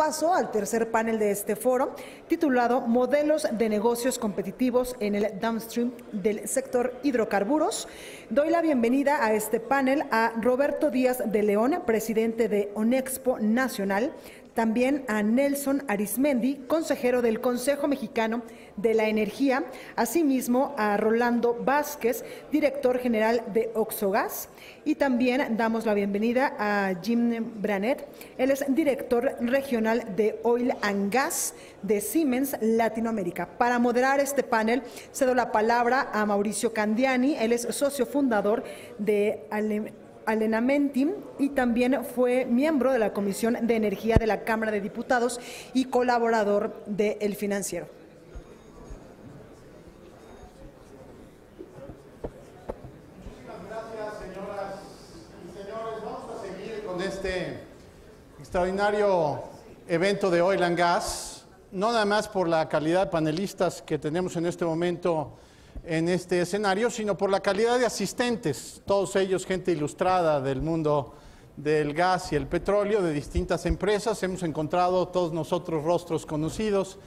paso al tercer panel de este foro, titulado Modelos de negocios competitivos en el downstream del sector hidrocarburos. Doy la bienvenida a este panel a Roberto Díaz de León, presidente de Onexpo Nacional, también a Nelson Arismendi, consejero del Consejo Mexicano de la Energía, asimismo a Rolando Vázquez, director general de Oxogas, y también damos la bienvenida a Jim Branet, él es director regional de Oil and Gas de Siemens Latinoamérica. Para moderar este panel, cedo la palabra a Mauricio Candiani, él es socio fundador de Alenamenti y también fue miembro de la Comisión de Energía de la Cámara de Diputados y colaborador de El Financiero. Este extraordinario evento de Oil and Gas, no nada más por la calidad de panelistas que tenemos en este momento en este escenario, sino por la calidad de asistentes, todos ellos gente ilustrada del mundo del gas y el petróleo de distintas empresas. Hemos encontrado todos nosotros rostros conocidos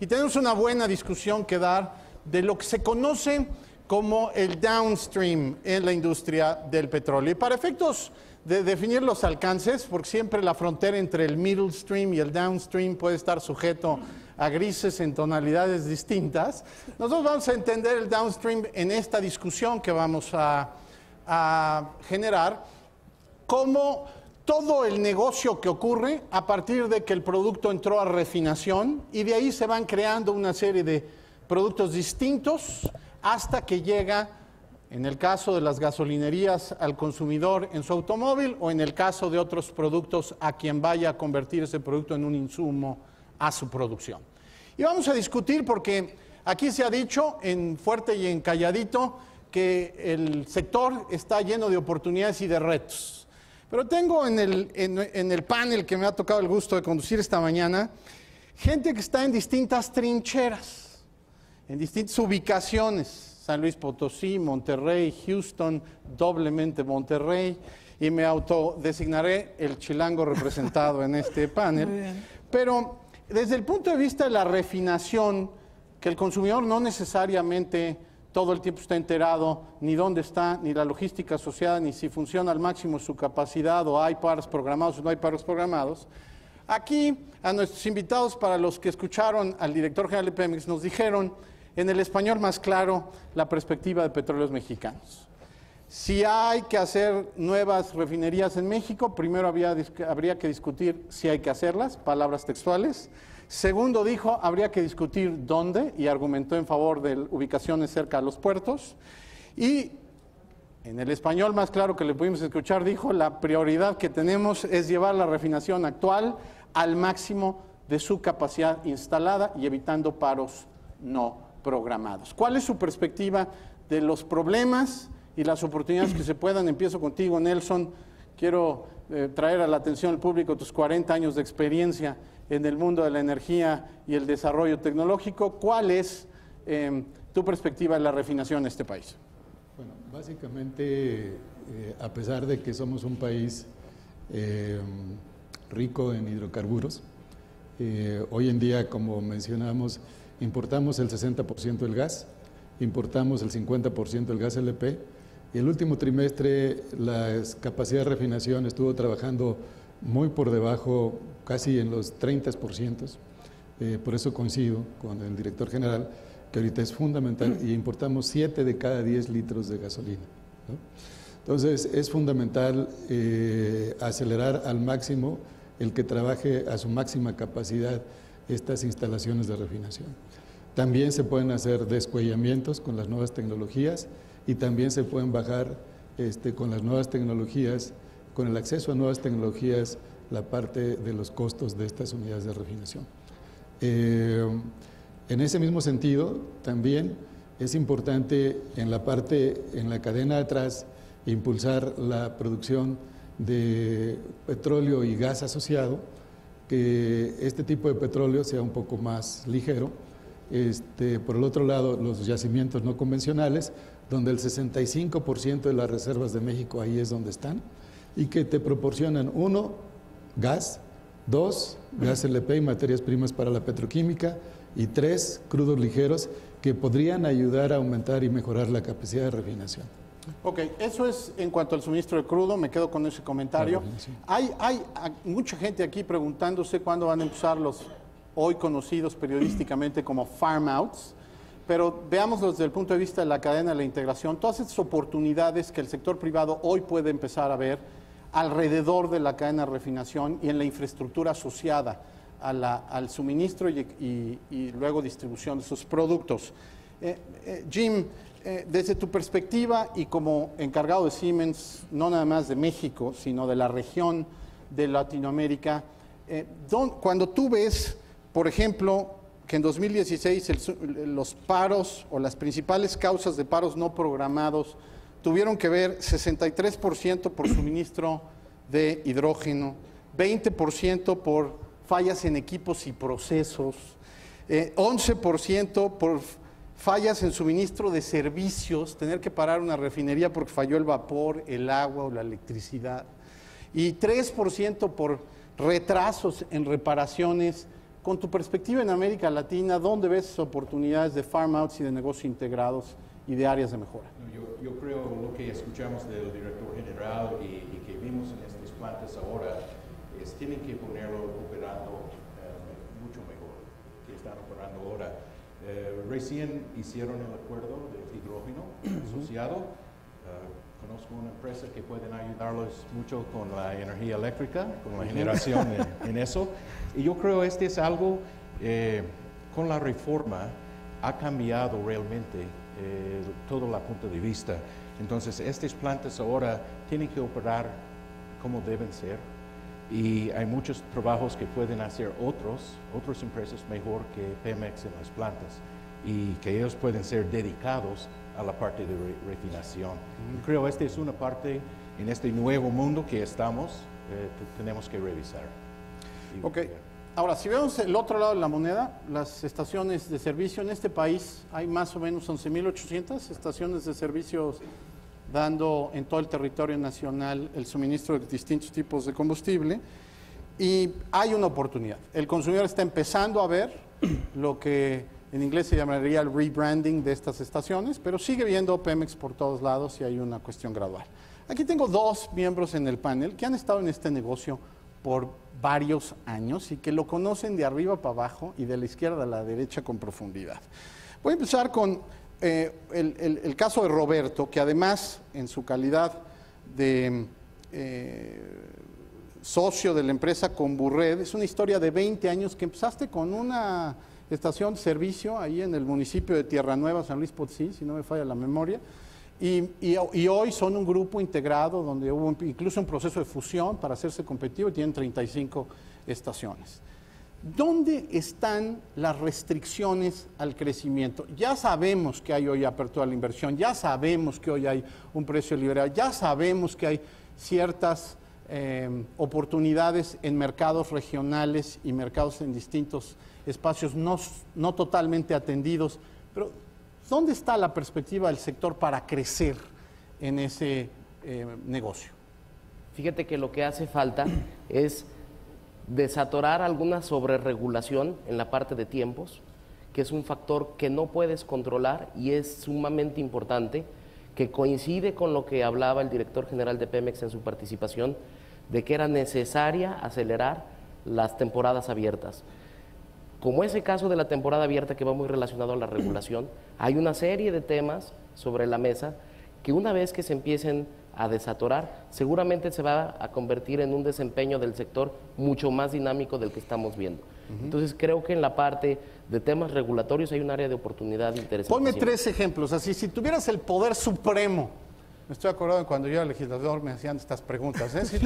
y tenemos una buena discusión que dar de lo que se conoce como el downstream en la industria del petróleo. Y para efectos de definir los alcances, porque siempre la frontera entre el middle stream y el downstream puede estar sujeto a grises en tonalidades distintas, nosotros vamos a entender el downstream en esta discusión que vamos a, generar como todo el negocio que ocurre a partir de que el producto entró a refinación y de ahí se van creando una serie de productos distintos hasta que llega, en el caso de las gasolinerías, al consumidor en su automóvil o en el caso de otros productos a quien vaya a convertir ese producto en un insumo a su producción. Y vamos a discutir porque aquí se ha dicho en fuerte y en calladito que el sector está lleno de oportunidades y de retos. Pero tengo en el, en, en el panel que me ha tocado el gusto de conducir esta mañana, gente que está en distintas trincheras, en distintas ubicaciones. San Luis Potosí, Monterrey, Houston, doblemente Monterrey, y me autodesignaré el chilango representado en este panel. Pero desde el punto de vista de la refinación, que el consumidor no necesariamente todo el tiempo está enterado ni dónde está, ni la logística asociada, ni si funciona al máximo su capacidad o hay paros programados o no hay paros programados. Aquí a nuestros invitados, para los que escucharon al director general de Pemex, nos dijeron en el español más claro la perspectiva de petróleos mexicanos. Si hay que hacer nuevas refinerías en México, primero habría que discutir si hay que hacerlas, palabras textuales. Segundo, dijo, habría que discutir dónde y argumentó en favor de ubicaciones cerca de los puertos. Y en el español más claro que le pudimos escuchar, dijo, la prioridad que tenemos es llevar la refinación actual al máximo de su capacidad instalada y evitando paros no programados. ¿Cuál es su perspectiva de los problemas y las oportunidades que se puedan? Empiezo contigo, Nelson. Quiero eh, traer a la atención del público tus 40 años de experiencia en el mundo de la energía y el desarrollo tecnológico. ¿Cuál es eh, tu perspectiva de la refinación en este país? Bueno, básicamente, eh, a pesar de que somos un país eh, rico en hidrocarburos, eh, hoy en día, como mencionamos, importamos el 60% del gas, importamos el 50% del gas LP, y el último trimestre la capacidad de refinación estuvo trabajando muy por debajo, casi en los 30%, eh, por eso coincido con el director general, que ahorita es fundamental, y importamos 7 de cada 10 litros de gasolina. ¿no? Entonces, es fundamental eh, acelerar al máximo el que trabaje a su máxima capacidad estas instalaciones de refinación. También se pueden hacer descuellamientos con las nuevas tecnologías y también se pueden bajar este, con las nuevas tecnologías, con el acceso a nuevas tecnologías, la parte de los costos de estas unidades de refinación. Eh, en ese mismo sentido, también es importante en la parte, en la cadena de atrás, impulsar la producción de petróleo y gas asociado, que este tipo de petróleo sea un poco más ligero. Este, por el otro lado, los yacimientos no convencionales, donde el 65% de las reservas de México ahí es donde están, y que te proporcionan, uno, gas, Dos, gas LP y materias primas para la petroquímica. Y tres, crudos ligeros que podrían ayudar a aumentar y mejorar la capacidad de refinación. Ok, eso es en cuanto al suministro de crudo, me quedo con ese comentario. Hay, hay mucha gente aquí preguntándose cuándo van a empezar los hoy conocidos periodísticamente como farm outs, pero veámoslo desde el punto de vista de la cadena de la integración, todas estas oportunidades que el sector privado hoy puede empezar a ver alrededor de la cadena de refinación y en la infraestructura asociada al suministro y, luego distribución de sus productos. Eh, eh, Jim, eh, desde tu perspectiva y como encargado de Siemens, no nada más de México, sino de la región de Latinoamérica, cuando tú ves, por ejemplo, que en 2016 los paros o las principales causas de paros no programados tuvieron que ver 63% por suministro de hidrógeno, 20% por fallas en equipos y procesos, 11% eh, por fallas en suministro de servicios, tener que parar una refinería porque falló el vapor, el agua o la electricidad, y 3% por retrasos en reparaciones. Con tu perspectiva en América Latina, ¿dónde ves oportunidades de farm outs y de negocios integrados y de áreas de mejora? Yo, creo lo que escuchamos del director general y, y que vimos en estas plantas ahora tienen que ponerlo operando eh, mucho mejor que están operando ahora. Eh, recién hicieron el acuerdo de hidrógeno asociado. Eh, conozco una empresa que pueden ayudarlos mucho con la energía eléctrica, con la generación en, eso. Y yo creo este es algo, con la reforma, ha cambiado realmente todo el punto de vista. Entonces, estas plantas ahora tienen que operar como deben ser y hay muchos trabajos que pueden hacer otros, otras empresas mejor que Pemex en las plantas y que ellos pueden ser dedicados a la parte de refinación. Creo que esta es una parte en este nuevo mundo que estamos, eh, tenemos que revisar. Ok, ahora si vemos el otro lado de la moneda, las estaciones de servicio en este país, hay más o menos 11.800 estaciones de servicios dando en todo el territorio nacional el suministro de distintos tipos de combustible y hay una oportunidad. El consumidor está empezando a ver lo que en inglés se llamaría el rebranding de estas estaciones, pero sigue viendo Pemex por todos lados y hay una cuestión gradual. Aquí tengo dos miembros en el panel que han estado en este negocio por varios años y que lo conocen de arriba para abajo y de la izquierda a la derecha con profundidad. Voy a empezar con eh, el, caso de Roberto, que además en su calidad de eh, socio de la empresa Comburred, es una historia de 20 años que empezaste con una estación de servicio ahí en el municipio de Tierra Nueva, San Luis Potosí, si no me falla la memoria, y, hoy son un grupo integrado donde hubo incluso un proceso de fusión para hacerse competitivo y tienen 35 estaciones. ¿Dónde están las restricciones al crecimiento? Ya sabemos que hay hoy apertura a la inversión, ya sabemos que hoy hay un precio liberal, ya sabemos que hay ciertas em, oportunidades en mercados regionales y mercados en distintos espacios no, totalmente atendidos, pero ¿dónde está la perspectiva del sector para crecer en ese em, negocio? Fíjate que lo que hace falta es desatorar alguna sobreregulación en la parte de tiempos, que es un factor que no puedes controlar y es sumamente importante, que coincide con lo que hablaba el director general de Pemex en su participación, de que era necesaria acelerar las temporadas abiertas. Como ese caso de la temporada abierta que va muy relacionado a la regulación, hay una serie de temas sobre la mesa que una vez que se empiecen a desatorar, seguramente se va a convertir en un desempeño del sector mucho más dinámico del que estamos viendo. Entonces creo que en la parte de temas regulatorios hay un área de oportunidad interesante. Ponme tres ejemplos, así, si tuvieras el poder supremo, me estoy acordando cuando yo era legislador me hacían estas preguntas, ¿eh? si,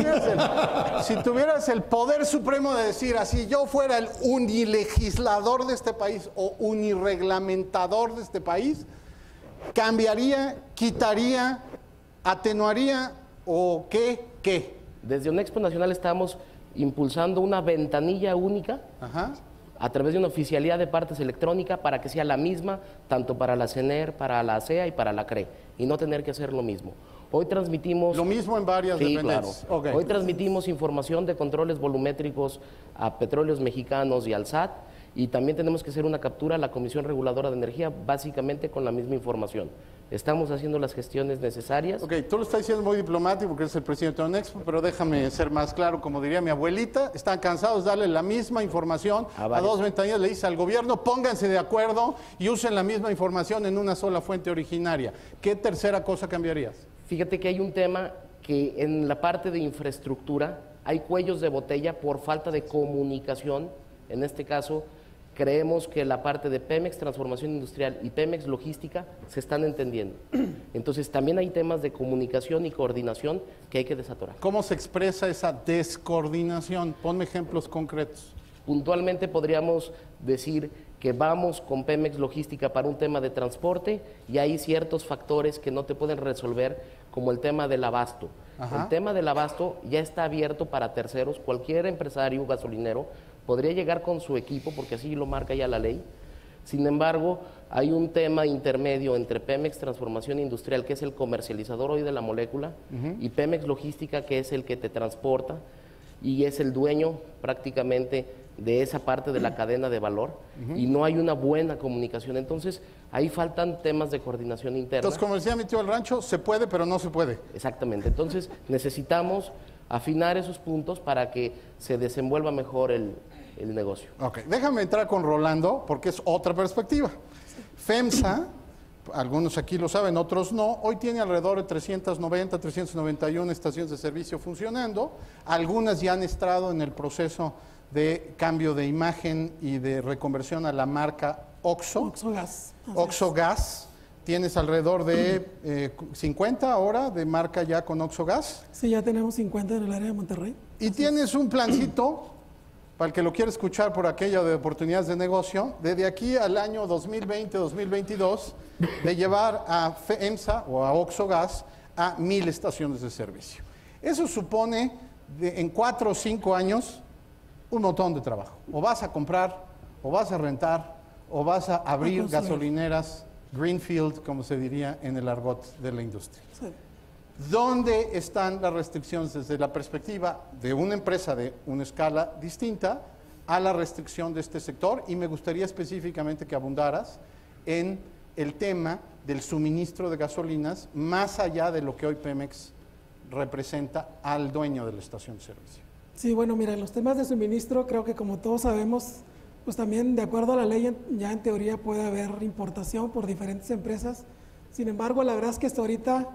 tuvieras el, poder supremo de decir así, yo fuera el unilegislador de este país o unireglamentador de este país, cambiaría, quitaría ¿Atenuaría o qué? ¿Qué? Desde UNEXPO Nacional estamos impulsando una ventanilla única a través de una oficialidad de partes electrónica para que sea la misma tanto para la CENER, para la ASEA y para la CRE y no tener que hacer lo mismo. Hoy transmitimos... Lo mismo en varias Sí, claro. dependencias. Hoy transmitimos información de controles volumétricos a petróleos mexicanos y al SAT y también tenemos que hacer una captura a la Comisión Reguladora de Energía básicamente con la misma información. Estamos haciendo las gestiones necesarias. Ok, tú lo estás diciendo muy diplomático porque eres el presidente de Onexpo, pero déjame ser más claro, como diría mi abuelita, están cansados de darle la misma información A a, dos ventanillas, le dice al gobierno, pónganse de acuerdo y usen la misma información en una sola fuente originaria. ¿Qué tercera cosa cambiarías? Fíjate que hay un tema que en la parte de infraestructura hay cuellos de botella por falta de comunicación. En este caso, creemos que la parte de Pemex Transformación Industrial y Pemex Logística se están entendiendo. Entonces, también hay temas de comunicación y coordinación que hay que desatorar. ¿Cómo se expresa esa descoordinación? Ponme ejemplos concretos. Puntualmente podríamos decir que vamos con Pemex Logística para un tema de transporte y hay ciertos factores que no te pueden resolver, como el tema del abasto. Ajá. El tema del abasto ya está abierto para terceros. Cualquier empresario gasolinero podría llegar con su equipo, porque así lo marca ya la ley. Sin embargo, hay un tema intermedio entre Pemex Transformación Industrial, que es el comercializador hoy de la molécula, y Pemex Logística, que es el que te transporta y es el dueño prácticamente de esa parte de la cadena de valor y no hay una buena comunicación. Entonces, ahí faltan temas de coordinación interna. Entonces, como decía mi tío el rancho, se puede, pero no se puede. Exactamente. Entonces, necesitamos afinar esos puntos para que se desenvuelva mejor el, el negocio. Ok, déjame entrar con Rolando porque es otra perspectiva. FEMSA, algunos aquí lo saben, otros no, hoy tiene alrededor de 390, 391 estaciones de servicio funcionando. Algunas ya han estado en el proceso de cambio de imagen y de reconversión a la marca OXO. Oxogas. Así es. Oxo Gas. Tienes alrededor de eh, 50 ahora de marca ya con Oxo Gas. Sí, ya tenemos 50 en el área de Monterrey. Y tienes un plancito, para el que lo quiera escuchar por aquello de oportunidades de negocio, desde aquí al año 2020-2022, de llevar a FEMSA o a Oxogas a mil estaciones de servicio. Eso supone de- en cuatro o cinco años un montón de trabajo. O vas a comprar, o vas a rentar, o vas a abrir gasolineras Greenfield, como se diría en el argot de la industria. Sí. ¿Dónde están las restricciones desde la perspectiva de una empresa de una escala distinta a la restricción de este sector? Y me gustaría específicamente que abundaras en el tema del suministro de gasolinas más allá de lo que hoy Pemex representa al dueño de la estación de servicio. Sí, bueno, mira, los temas de suministro, creo que como todos sabemos, pues también de acuerdo a la ley, ya en teoría puede haber importación por diferentes empresas. Sin embargo, la verdad es que hasta ahorita,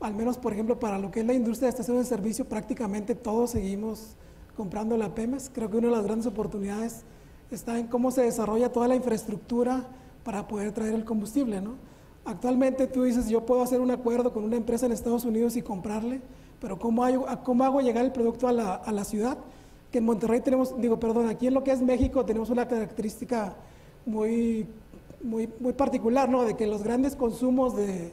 al menos por ejemplo para lo que es la industria de estaciones de servicio, prácticamente todos seguimos comprando la Pemex. Creo que una de las grandes oportunidades está en cómo se desarrolla toda la infraestructura para poder traer el combustible, ¿no? Actualmente tú dices, yo puedo hacer un acuerdo con una empresa en Estados Unidos y comprarle, pero ¿cómo hago, cómo hago llegar el producto a la, a la ciudad? Que en Monterrey tenemos, digo, perdón, aquí en lo que es México tenemos una característica muy, muy, muy particular, ¿no? De que los grandes consumos de,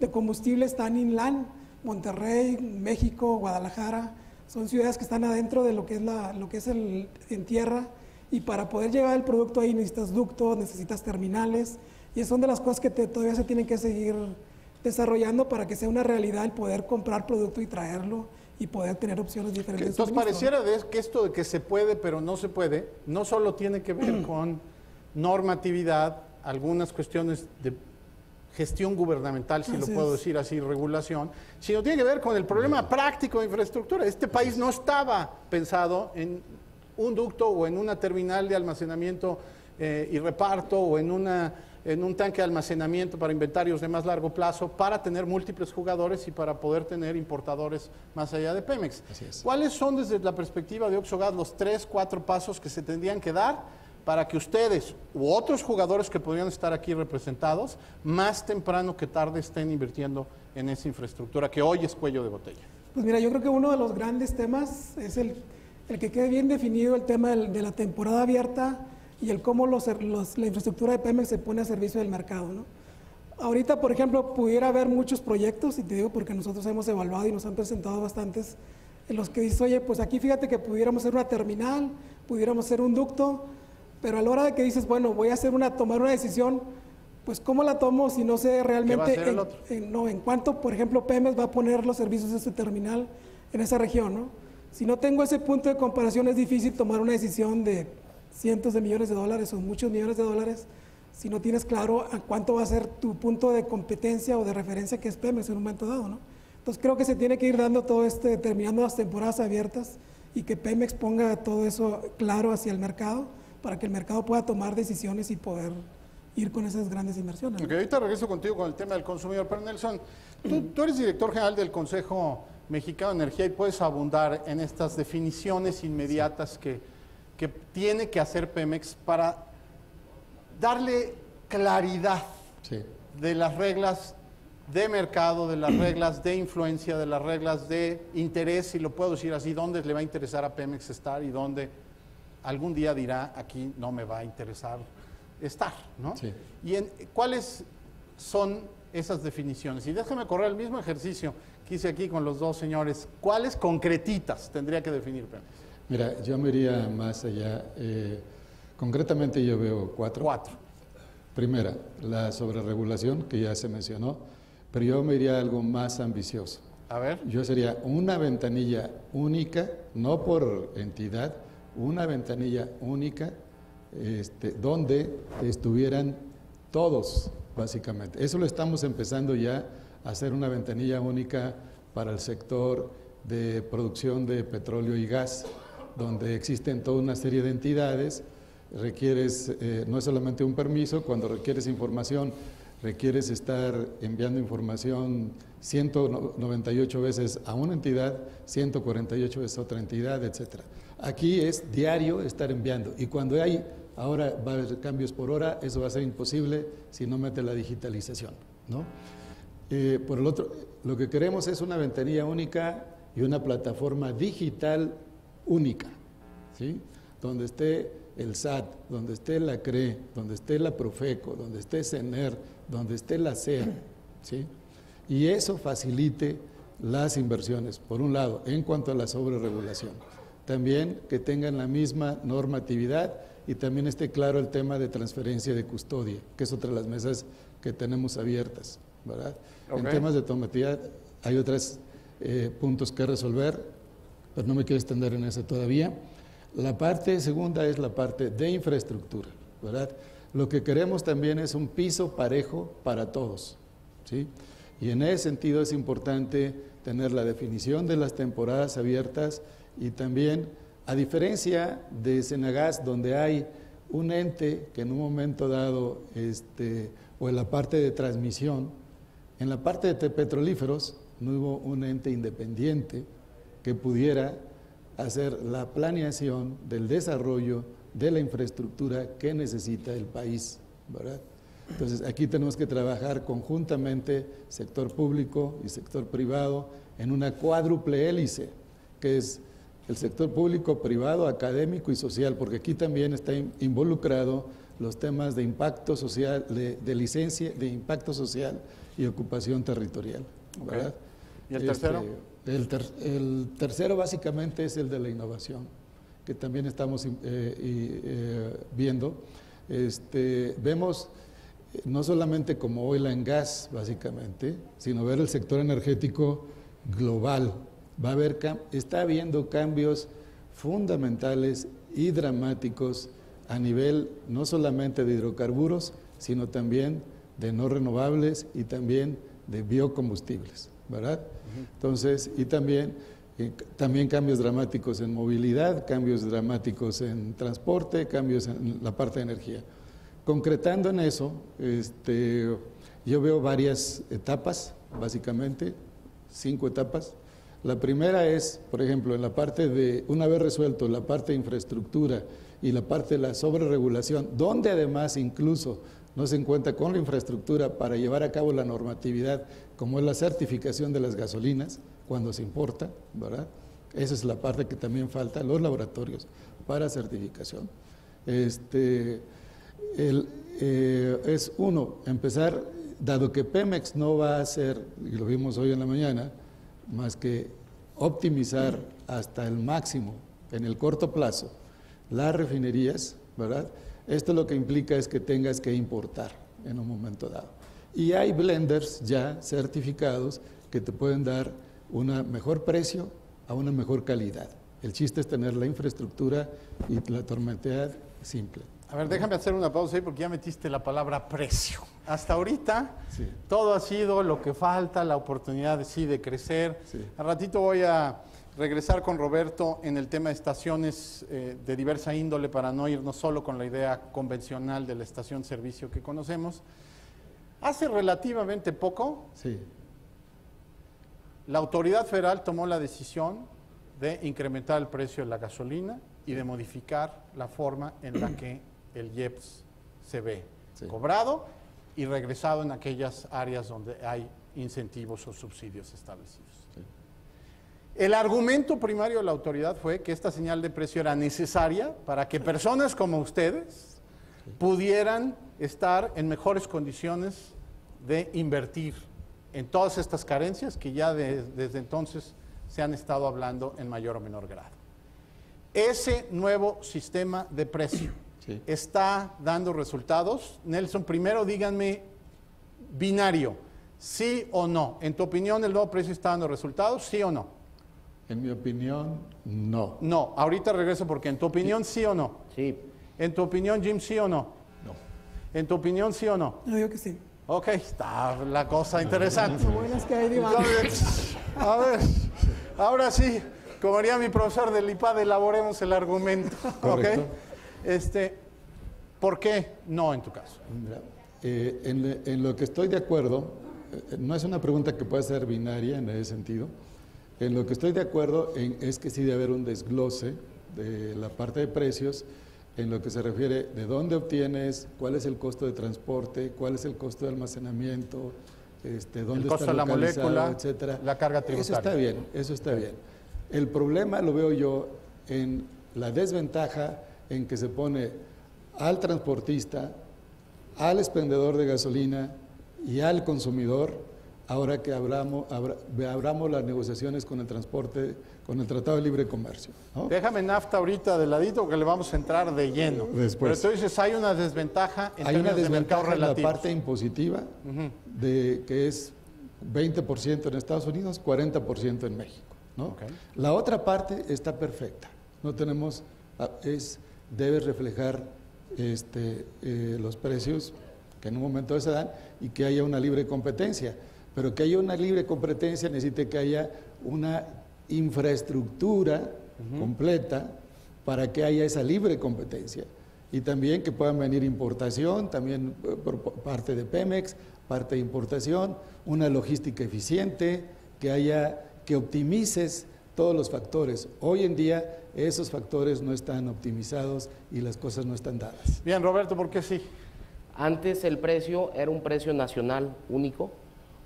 de combustible están inland, Monterrey, México, Guadalajara, son ciudades que están adentro de lo que es, la, lo que es el, en tierra. Y para poder llevar el producto ahí necesitas ductos, necesitas terminales. Y son de las cosas que te- todavía se tienen que seguir desarrollando para que sea una realidad el poder comprar producto y traerlo y poder tener opciones diferentes. Entonces pareciera de- que esto de que se puede pero no se puede, no solo tiene que ver con normatividad, algunas cuestiones de gestión gubernamental, si lo puedo es. decir así, regulación, sino tiene que ver con el problema práctico de infraestructura. Este país no estaba pensado en un ducto o en una terminal de almacenamiento eh, y reparto o en, una, en un tanque de almacenamiento para inventarios de más largo plazo para tener múltiples jugadores y para poder tener importadores más allá de Pemex. Así es. ¿Cuáles son desde la perspectiva de Oxogas los tres, cuatro pasos que se tendrían que dar para que ustedes u otros jugadores que podrían estar aquí representados más temprano que tarde estén invirtiendo en esa infraestructura que hoy es cuello de botella? Pues mira, yo creo que uno de los grandes temas es el, el que quede bien definido el tema del- de la temporada abierta y el cómo los, los- la infraestructura de Pemex se pone a servicio del mercado. ¿no? Ahorita, por ejemplo, pudiera haber muchos proyectos, y te digo porque nosotros hemos evaluado y nos han presentado bastantes, en los que dices, oye, pues aquí fíjate que pudiéramos hacer una terminal, pudiéramos hacer un ducto, pero a la hora de que dices, bueno, voy a hacer una, tomar una decisión, pues ¿cómo la tomo si no sé realmente el en, otro? en- no, en cuánto, por ejemplo, Pemex va a poner los servicios de este terminal en esa región, ¿no? Si no tengo ese punto de comparación es difícil tomar una decisión de cientos de millones de dólares o muchos millones de dólares si no tienes claro a cuánto va a ser tu punto de competencia o de referencia que es Pemex en un momento dado, ¿no? Entonces creo que se tiene que ir dando todo este, terminando las temporadas abiertas y que Pemex ponga todo eso claro hacia el mercado para que el mercado pueda tomar decisiones y poder ir con esas grandes inversiones. ahorita regreso contigo con el tema del consumidor, pero Nelson, tú, tú eres director general del Consejo Mexicano de Energía y puedes abundar en estas definiciones inmediatas que, que tiene que hacer Pemex para darle claridad Sí. de las reglas de mercado, de las reglas de influencia, de las reglas de interés, si lo puedo decir así, dónde le va a interesar a Pemex estar y dónde algún día dirá, aquí no me va a interesar estar, ¿no? Sí. Y en, cuáles son esas definiciones. Y déjame correr el mismo ejercicio que hice aquí con los dos señores. ¿Cuáles concretitas tendría que definir? Mira, yo me iría más allá. eh, concretamente yo veo cuatro. Cuatro. Primera, la sobreregulación, que ya se mencionó, pero yo me iría a algo más ambicioso. A ver. Yo sería una ventanilla única, no por entidad, una ventanilla única, este, donde estuvieran todos, básicamente. Eso lo estamos empezando ya a hacer una ventanilla única para el sector de producción de petróleo y gas, donde existen toda una serie de entidades. Requieres eh, no es solamente un permiso, cuando requieres información, requieres estar enviando información 198 veces a una entidad, 148 veces a otra entidad, etcétera. Aquí es diario estar enviando y cuando hay ahora va a haber cambios por hora, eso va a ser imposible si no mete la digitalización, ¿no? Eh, por el otro, lo que queremos es una ventanilla única y una plataforma digital única, ¿sí? Donde esté el SAT, donde esté la CRE, donde esté la Profeco, donde esté CENER, donde esté la CEA, ¿sí? Y eso facilite las inversiones, por un lado, en cuanto a la sobreregulación. También que tengan la misma normatividad y también esté claro el tema de transferencia de custodia, que es otra de las mesas que tenemos abiertas. En temas de normatividad hay otros puntos que resolver, pero no me quiero extender en eso todavía. La parte segunda es la parte de infraestructura, ¿verdad? Lo que queremos también es un piso parejo para todos, ¿sí? Y en ese sentido es importante tener la definición de las temporadas abiertas y también, a diferencia de Senagas, donde hay un ente que en un momento dado, este, o en la parte de transmisión, en la parte de petrolíferos no hubo un ente independiente que pudiera hacer la planeación del desarrollo de la infraestructura que necesita el país, ¿verdad? Entonces, aquí tenemos que trabajar conjuntamente, sector público y sector privado, en una cuádruple hélice, que es el sector público, privado, académico y social, porque aquí también está in- involucrado los temas de impacto social, de, de licencia, de impacto social y ocupación territorial. ¿verdad? ¿Y el tercero? el, ter- el tercero básicamente es el de la innovación, que también estamos eh, eh, viendo. Este, vemos eh, no solamente como oil and gas, básicamente, sino ver el sector energético global. Va a haber, está habiendo cambios fundamentales y dramáticos a nivel no solamente de hidrocarburos, sino también de no renovables y también de biocombustibles, ¿verdad? Entonces, y también, eh, también cambios dramáticos en movilidad, cambios dramáticos en transporte, cambios en la parte de energía. Concretando en eso, este, yo veo varias etapas, básicamente, cinco etapas. La primera es, por ejemplo, en la parte de, una vez resuelto la parte de infraestructura y la parte de la sobreregulación, donde además incluso no se encuentra con la infraestructura para llevar a cabo la normatividad, como es la certificación de las gasolinas cuando se importa, ¿verdad? Esa es la parte que también falta, los laboratorios para certificación. Este, eh, es uno, empezar, dado que Pemex no va a hacer, y lo vimos hoy en la mañana, más que optimizar hasta el máximo en el corto plazo las refinerías, ¿verdad? Esto lo que implica es que tengas que importar, en un momento dado. Y hay blenders ya certificados que te pueden dar un mejor precio a una mejor calidad. El chiste es tener la infraestructura y la tormentead simple. A ver, déjame hacer una pausa ahí porque ya metiste la palabra precio. Hasta ahorita todo ha sido lo que falta, la oportunidad sí de crecer. Al ratito voy a regresar con Roberto en el tema de estaciones eh, de diversa índole para no irnos solo con la idea convencional de la estación servicio que conocemos. Hace relativamente poco, la autoridad federal tomó la decisión de incrementar el precio de la gasolina y de modificar la forma en la que el IEPS se ve cobrado y regresado en aquellas áreas donde hay incentivos o subsidios establecidos. El argumento primario de la autoridad fue que esta señal de precio era necesaria para que personas como ustedes pudieran estar en mejores condiciones de invertir en todas estas carencias que ya desde entonces se han estado hablando en mayor o menor grado. Ese nuevo sistema de precio está dando resultados. Nelson, primero díganme binario, sí o no. En tu opinión, ¿el nuevo precio está dando resultados, sí o no? En mi opinión, no. No, ahorita regreso porque en tu opinión, sí, o no. Sí. En tu opinión, Jim, sí o no. No. En tu opinión, sí o no. Yo digo que sí. Ok, está la cosa interesante. que hay, A ver, ahora sí, como haría mi profesor del IPAD, elaboremos el argumento. ¿Ok? Este, ¿Por qué no en tu caso? Eh, en, en, lo que estoy de acuerdo, eh, no es una pregunta que pueda ser binaria en ese sentido. En lo que estoy de acuerdo en, es que sí debe haber un desglose de la parte de precios en lo que se refiere de dónde obtienes, cuál es el costo de transporte, cuál es el costo de almacenamiento, este, dónde el costo de la molécula, etcétera. la carga tributaria. Eso está bien, eso está bien. El problema lo veo yo en la desventaja en que se pone al transportista, al expendedor de gasolina y al consumidor ahora que abramos, abramos las negociaciones con el transporte, con el Tratado de Libre Comercio. Déjame NAFTA ahorita de ladito que le vamos a entrar de lleno. Después. Pero tú dices, hay una desventaja en Hay una desventaja en la parte impositiva, de, que es 20% en Estados Unidos, 40% en México. ¿no? La otra parte está perfecta. No tenemos, ah, es, debe reflejar este, eh, los precios que en un momento se dan y que haya una libre competencia. Pero que haya una libre competencia necesita que haya una infraestructura completa para que haya esa libre competencia. Y también que puedan venir importación, también eh, por parte de Pemex, parte de importación, una logística eficiente, que haya, que optimices todos los factores. Hoy en día esos factores no están optimizados y las cosas no están dadas. Bien, Roberto, ¿por qué sí? Antes el precio era un precio nacional único,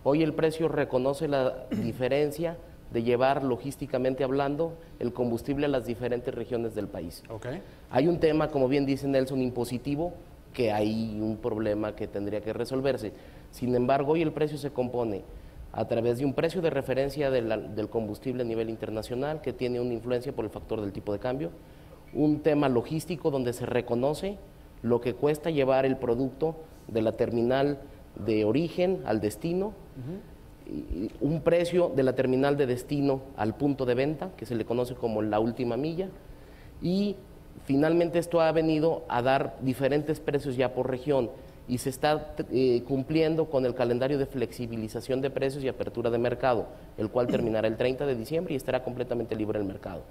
Hoy el precio reconoce la diferencia de llevar logísticamente hablando el combustible a las diferentes regiones del país. Hay un tema, como bien dice Nelson, impositivo, que hay un problema que tendría que resolverse. Sin embargo, hoy el precio se compone a través de un precio de referencia del combustible a nivel internacional que tiene una influencia por el factor del tipo de cambio, un tema logístico donde se reconoce lo que cuesta llevar el producto de la terminal de origen al destino, un precio de la terminal de destino al punto de venta, que se le conoce como la última milla, y finalmente esto ha venido a dar diferentes precios ya por región y se está eh, cumpliendo con el calendario de flexibilización de precios y apertura de mercado, el cual terminará el 30 de diciembre y estará completamente libre el mercado.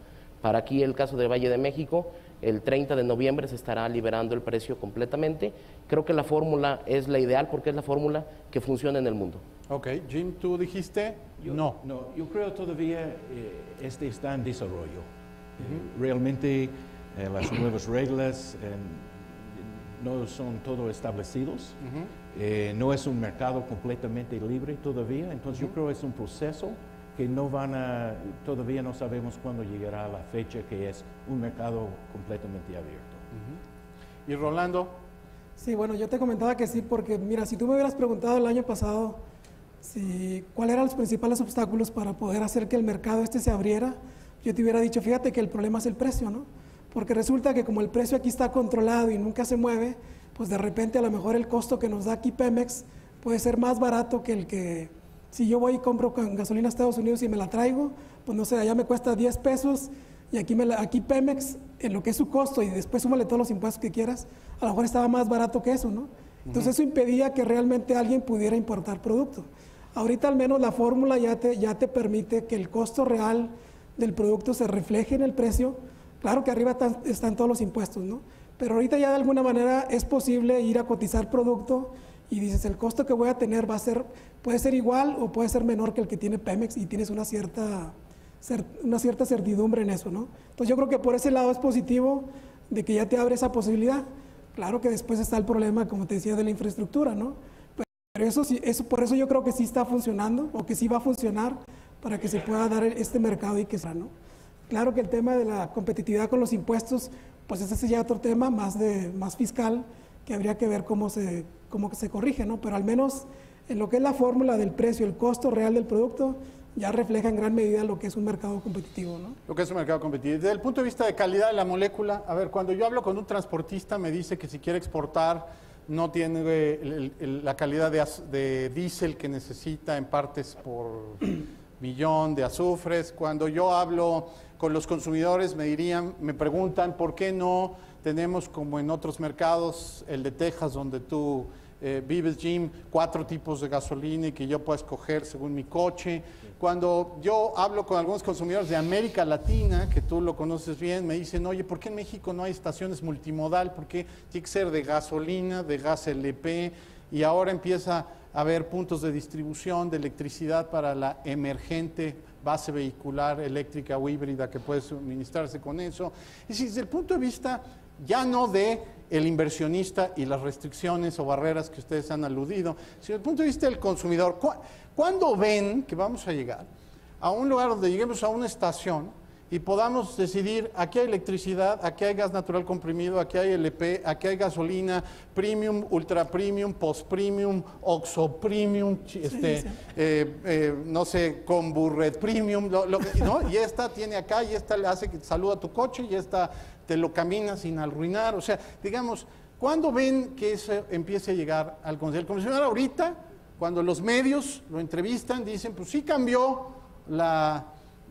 Para aquí el caso de Valle de México, el 30 de noviembre se estará liberando el precio completamente. Creo que la fórmula es la ideal porque es la fórmula que funciona en el mundo. Ok, Jim, tú dijiste no. No, yo creo todavía eh, este está en desarrollo. Eh, realmente eh, las nuevas reglas no son todo establecidos. no es un mercado completamente libre todavía, entonces yo creo que es un proceso que no van a, todavía no sabemos cuándo llegará la fecha que es un mercado completamente abierto. ¿Y Rolando? Sí, bueno, yo te comentaba que sí, porque mira, si tú me hubieras preguntado el año pasado si, cuáles eran los principales obstáculos para poder hacer que el mercado este se abriera, yo te hubiera dicho, fíjate que el problema es el precio, ¿no? Porque resulta que como el precio aquí está controlado y nunca se mueve, pues de repente a lo mejor el costo que nos da aquí Pemex puede ser más barato que el que si yo voy y compro con gasolina a Estados Unidos y me la traigo, pues no sé, allá me cuesta 10 pesos y aquí, me aquí Pemex, en lo que es su costo y después súmale todos los impuestos que quieras, a lo mejor estaba más barato que eso, ¿no? Entonces eso impedía que realmente alguien pudiera importar producto. Ahorita al menos la fórmula ya te, ya te permite que el costo real del producto se refleje en el precio. Claro que arriba están todos los impuestos, ¿no? Pero ahorita ya de alguna manera es posible ir a cotizar producto y dices, el costo que voy a tener va a ser, puede ser igual o puede ser menor que el que tiene Pemex y tienes una cierta, una cierta certidumbre en eso, ¿no? Entonces yo creo que por ese lado es positivo de que ya te abre esa posibilidad. Claro que después está el problema, como te decía, de la infraestructura, ¿no? Pero eso, por eso yo creo que sí está funcionando o que sí va a funcionar para que se pueda dar este mercado y que sea, ¿no? Claro que el tema de la competitividad con los impuestos, pues ese es ya otro tema más, de, más fiscal que habría que ver cómo se, cómo se corrige, ¿no? Pero al menos en lo que es la fórmula del precio, el costo real del producto, ya refleja en gran medida lo que es un mercado competitivo, ¿no? Lo que es un mercado competitivo. Desde el punto de vista de calidad de la molécula, a ver, cuando yo hablo con un transportista me dice que si quiere exportar no tiene la calidad de, de diésel que necesita en partes por millón de azufres. Cuando yo hablo con los consumidores me dirían, me preguntan por qué no tenemos como en otros mercados, el de Texas, donde tú eh, vives, Jim, cuatro tipos de gasolina y que yo pueda escoger según mi coche. Cuando yo hablo con algunos consumidores de América Latina, que tú lo conoces bien, me dicen, oye, ¿por qué en México no hay estaciones multimodal? ¿Por qué tiene que ser de gasolina, de gas LP? Y ahora empieza a haber puntos de distribución de electricidad para la emergente base vehicular eléctrica o híbrida que puede suministrarse con eso. Y si desde el punto de vista ya no de el inversionista y las restricciones o barreras que ustedes han aludido, sino desde el punto de vista del consumidor, ¿cuándo ven que vamos a llegar a un lugar donde lleguemos a una estación y podamos decidir, aquí hay electricidad, aquí hay gas natural comprimido, aquí hay LP, aquí hay gasolina, premium, ultra premium, post premium, oxo premium, este, eh, eh, no sé, con burret premium, ¿no? y esta tiene acá, y esta le hace que saluda a tu coche, y esta te lo camina sin arruinar, o sea, digamos, ¿cuándo ven que eso empiece a llegar al consumidor? El consumidor ahorita, cuando los medios lo entrevistan, dicen, pues sí cambió la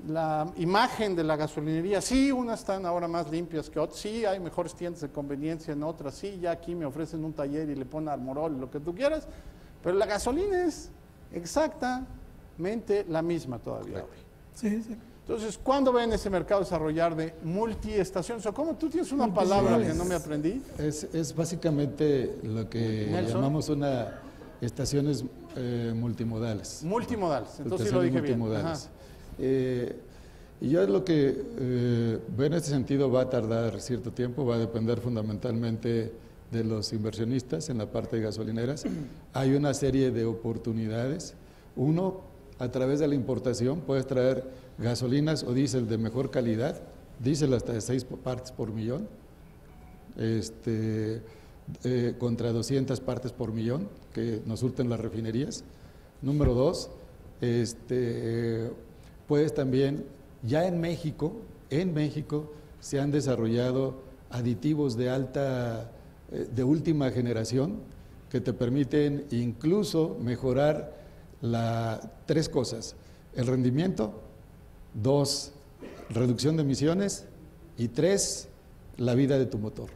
la imagen de la gasolinería, sí, unas están ahora más limpias que otras, sí, hay mejores tiendas de conveniencia en otras, sí, ya aquí me ofrecen un taller y le ponen armorol, lo que tú quieras, pero la gasolina es exactamente la misma todavía Sí, sí. Entonces, ¿cuándo ven ese mercado desarrollar de multiestaciones? O ¿cómo tú tienes una palabra que no me aprendí? Es, básicamente lo que llamamos una estaciones eh, multimodales. Multimodales, entonces lo dije bien. Eh, y yo lo que eh, en este sentido va a tardar cierto tiempo, va a depender fundamentalmente de los inversionistas en la parte de gasolineras. Hay una serie de oportunidades. Uno, a través de la importación, puedes traer gasolinas o diésel de mejor calidad, diésel hasta de 6 partes por millón, este, eh, contra 200 partes por millón que nos surten las refinerías. Número dos, este, Puedes también, ya en México, en México se han desarrollado aditivos de alta, eh, de última generación, que te permiten incluso mejorar tres cosas, el rendimiento, dos, reducción de emisiones y tres, la vida de tu motor.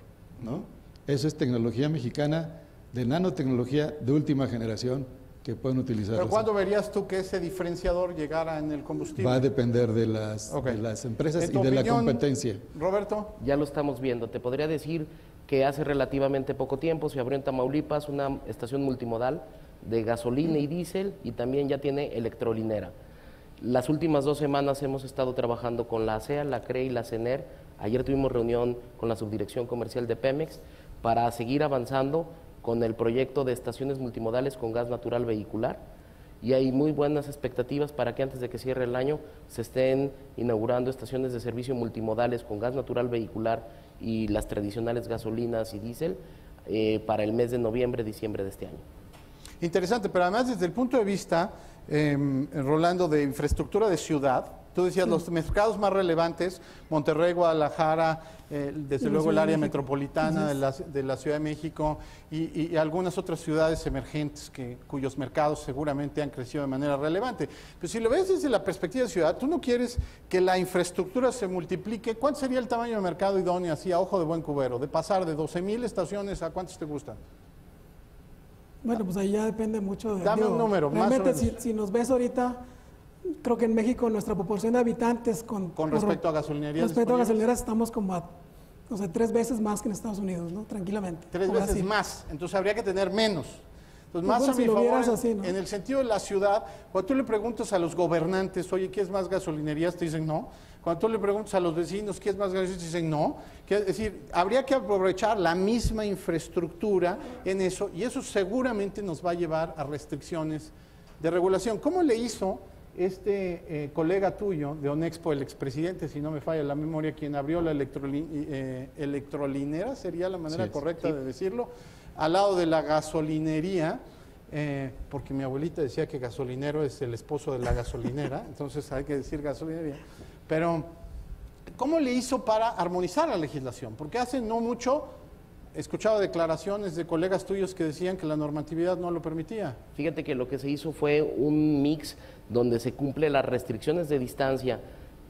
¿no? Eso es tecnología mexicana de nanotecnología de última generación que pueden utilizar. ¿Pero cuándo verías tú que ese diferenciador llegara en el combustible? Va a depender de las, las empresas y de la competencia. Roberto. Ya lo estamos viendo. Te podría decir que hace relativamente poco tiempo se abrió en Tamaulipas una estación multimodal de gasolina y diésel y también ya tiene electrolinera. Las últimas dos semanas hemos estado trabajando con la ASEA, la CRE y la CENER. Ayer tuvimos reunión con la subdirección comercial de Pemex para seguir avanzando con el proyecto de estaciones multimodales con gas natural vehicular y hay muy buenas expectativas para que antes de que cierre el año se estén inaugurando estaciones de servicio multimodales con gas natural vehicular y las tradicionales gasolinas y diésel eh, para el mes de noviembre, diciembre de este año. Interesante, pero además desde el punto de vista, em, Rolando, de infraestructura de ciudad, Tú decías los mercados más relevantes, Monterrey, Guadalajara, eh, desde luego el área metropolitana de la, de la Ciudad de México y, y algunas otras ciudades emergentes que, cuyos mercados seguramente han crecido de manera relevante. Pero si lo ves desde la perspectiva de ciudad, tú no quieres que la infraestructura se multiplique. ¿Cuál sería el tamaño de mercado idóneo, así a ojo de buen cubero? De pasar de 12 mil estaciones a cuántas te gustan? Bueno, pues ahí ya depende mucho de... Dame un número, más o Realmente, si, menos. si nos ves ahorita, creo que en México nuestra proporción de habitantes con... Con por- respecto a gasolinerías Respecto a gasolineras estamos como a, o sea, tres veces más que en Estados Unidos, ¿no? Tranquilamente. Tres veces así. más. Entonces habría que tener menos. Entonces, Pues más bueno, a si mi lo favor, así, ¿no? en el sentido de la ciudad, cuando tú le preguntas a los gobernantes, oye, ¿qué es más gasolinerías? Te dicen no. Cuando tú le preguntas a los vecinos, ¿qué es más gasolinerías? Te dicen no. Es decir, habría que aprovechar la misma infraestructura en eso y eso seguramente nos va a llevar a restricciones de regulación. ¿Cómo le hizo este eh, colega tuyo de Onexpo, el expresidente, si no me falla la memoria, quien abrió la electroli- eh, electrolinera, sería la manera Sí. correcta de decirlo, al lado de la gasolinería, eh, porque mi abuelita decía que gasolinero es el esposo de la gasolinera, entonces hay que decir gasolinería. Pero, ¿cómo le hizo para armonizar la legislación? Porque hace no mucho escuchado declaraciones de colegas tuyos que decían que la normatividad no lo permitía. Fíjate que lo que se hizo fue un mix donde se cumple las restricciones de distancia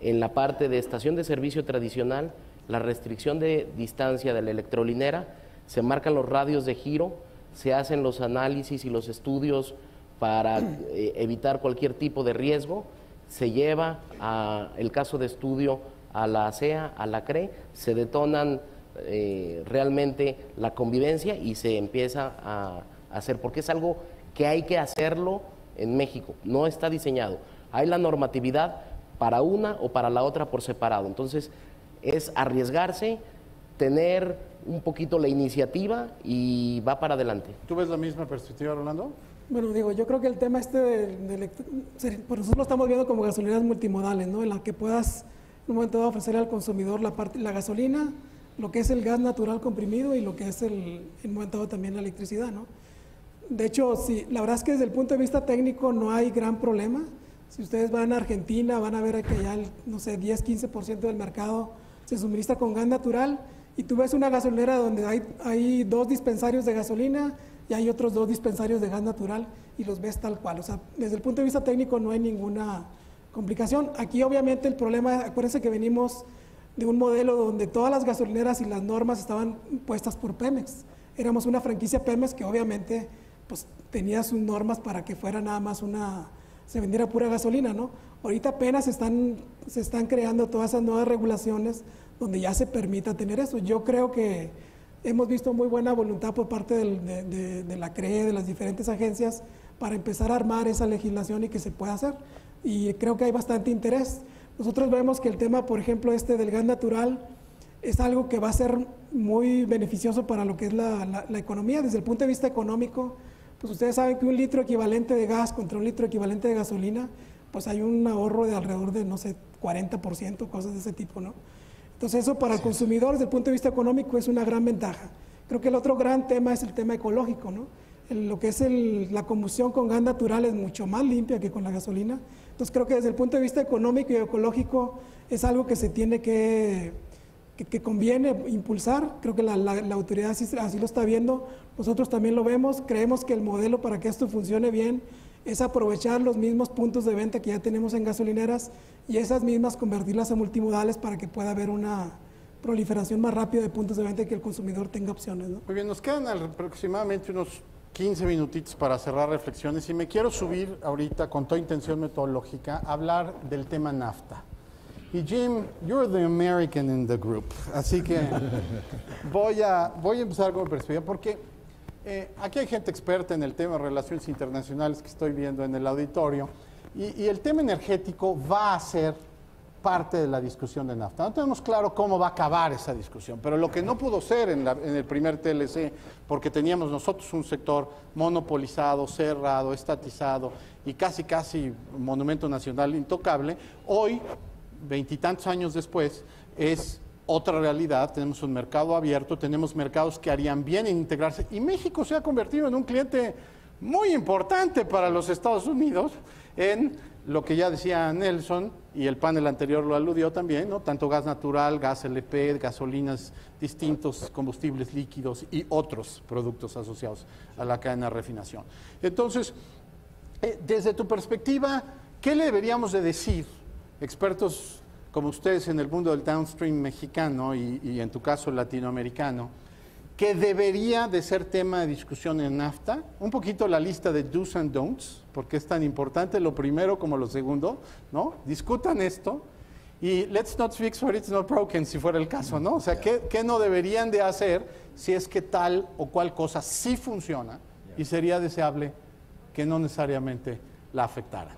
en la parte de estación de servicio tradicional, la restricción de distancia de la electrolinera, se marcan los radios de giro, se hacen los análisis y los estudios para eh, evitar cualquier tipo de riesgo, se lleva a el caso de estudio a la ASEA, a la CRE, se detonan eh, realmente la convivencia y se empieza a, a hacer, porque es algo que hay que hacerlo en México, no está diseñado. Hay la normatividad para una o para la otra por separado. Entonces, es arriesgarse, tener un poquito la iniciativa y va para adelante. ¿Tú ves la misma perspectiva, Rolando? Bueno, digo, yo creo que el tema este de, por nosotros lo estamos viendo como gasolineras multimodales, ¿no? En la que puedas en un momento dado ofrecer al consumidor la parte, la gasolina, lo que es el gas natural comprimido y lo que es el, en un momento también la electricidad, ¿no? De hecho, sí, la verdad es que desde el punto de vista técnico no hay gran problema. Si ustedes van a Argentina, van a ver que ya, el, no sé, 10, 15% del mercado se suministra con gas natural y tú ves una gasolinera donde hay, hay dos dispensarios de gasolina y hay otros dos dispensarios de gas natural y los ves tal cual. O sea, desde el punto de vista técnico no hay ninguna complicación. Aquí obviamente el problema, acuérdense que venimos de un modelo donde todas las gasolineras y las normas estaban puestas por Pemex. Éramos una franquicia Pemex que obviamente pues, tenía sus normas para que fuera nada más una, se vendiera pura gasolina, ¿no? Ahorita apenas están, se están creando todas esas nuevas regulaciones donde ya se permita tener eso. Yo creo que hemos visto muy buena voluntad por parte de- de la CRE, de las diferentes agencias, para empezar a armar esa legislación y que se pueda hacer. Y creo que hay bastante interés. Nosotros vemos que el tema, por ejemplo, este del gas natural, es algo que va a ser muy beneficioso para lo que es la, la- la economía. Desde el punto de vista económico, pues ustedes saben que un litro equivalente de gas contra un litro equivalente de gasolina, pues hay un ahorro de alrededor de, no sé, 40%, cosas de ese tipo, ¿no? Entonces eso para el consumidor desde el punto de vista económico es una gran ventaja. Creo que el otro gran tema es el tema ecológico, ¿no? El- lo que es el- la combustión con gas natural es mucho más limpia que con la gasolina. Entonces creo que desde el punto de vista económico y ecológico es algo que se tiene que, que, conviene impulsar. Creo que la, la- autoridad así, así lo está viendo. Nosotros también lo vemos. Creemos que el modelo para que esto funcione bien es aprovechar los mismos puntos de venta que ya tenemos en gasolineras y esas mismas convertirlas a multimodales para que pueda haber una proliferación más rápida de puntos de venta y que el consumidor tenga opciones. Muy bien, nos quedan aproximadamente unos 15 minutitos para cerrar reflexiones y me quiero subir ahorita con toda intención metodológica a hablar del tema NAFTA. Y Jim, you're the American in the group, así que voy a, voy a empezar con perspectiva porque eh, aquí hay gente experta en el tema de relaciones internacionales que estoy viendo en el auditorio y, y el tema energético va a ser parte de la discusión de NAFTA. No tenemos claro cómo va a acabar esa discusión, pero lo que no pudo ser en, en el primer TLC, porque teníamos nosotros un sector monopolizado, cerrado, estatizado y casi, casi monumento nacional intocable, hoy, veintitantos años después, es otra realidad, tenemos un mercado abierto, tenemos mercados que harían bien en integrarse y México se ha convertido en un cliente muy importante para los Estados Unidos en lo que ya decía Nelson, y el panel anterior lo aludió también, ¿no? tanto gas natural, gas LP, gasolinas, distintos combustibles líquidos y otros productos asociados a la cadena de refinación. Entonces, eh, desde tu perspectiva, ¿qué le deberíamos de decir, expertos como ustedes en el mundo del downstream mexicano y, y en tu caso latinoamericano, que debería de ser tema de discusión en NAFTA, un poquito la lista de do's and don'ts, porque es tan importante lo primero como lo segundo, ¿no? Discutan esto y let's not fix what it's not broken, si fuera el caso, ¿no? O sea, ¿qué, qué no deberían de hacer si es que tal o cual cosa sí funciona y sería deseable que no necesariamente la afectara?